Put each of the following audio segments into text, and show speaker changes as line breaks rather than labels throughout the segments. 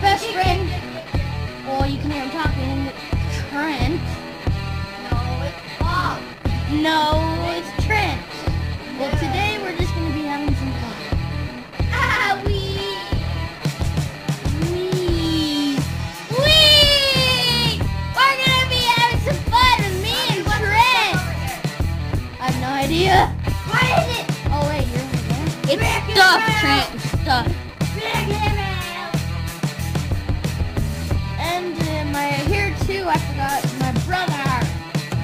best friend. Well, you can hear him talking. Trent. No, it's
No, it's
Trent. Well, today we're just going to be having some fun. Ah, we... Idea.
Why is it?
Oh wait, you're over there. It's
stuffed,
Trent. I forgot my brother.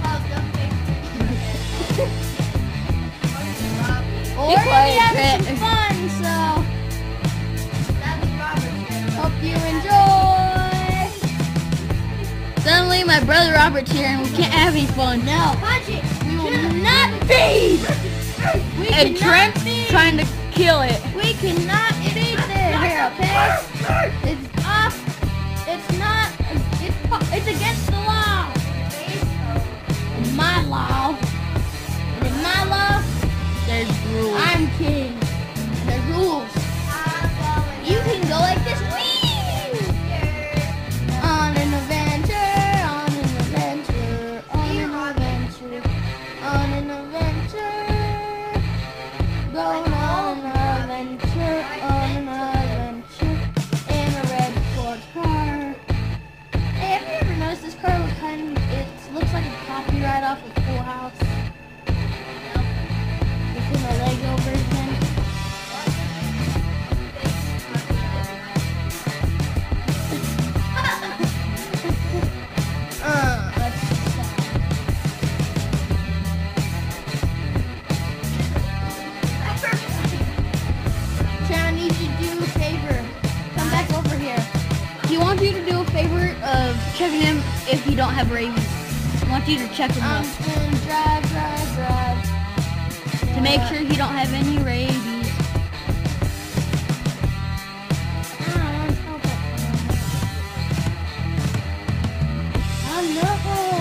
Oh, don't fix it.
Well,
Be
we're gonna be having some fun, so
That was Robert's hair.
hope you enjoy.
Suddenly, my brother Robert's here, and we can't have any fun.
No, we will not feed. We
And Trent's trying to kill it.
We cannot eat it here, okay? It's right off of Full House? It's in the Lego version. Uh, I need you to do a favor. Come back over here.
He wants you to do a favor of checking him if you don't have rabies. He wants you to check him
gonna drive, drive, drive.
to make sure he don't have any rabies.
It. I'm not